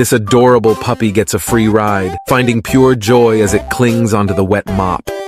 This adorable puppy gets a free ride, finding pure joy as it clings onto the wet mop.